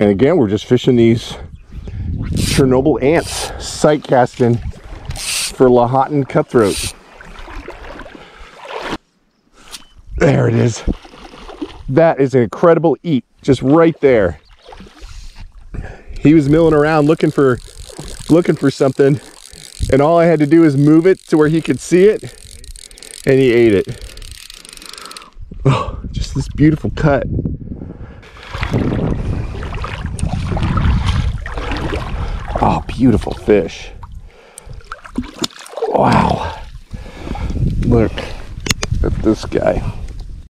And again, we're just fishing these Chernobyl ants, sight casting for Lahontan cutthroat. There it is. That is an incredible eat, just right there. He was milling around looking for looking for something, and all I had to do was move it to where he could see it, and he ate it. Oh, just this beautiful cut. Oh, beautiful fish. Wow. Look at this guy.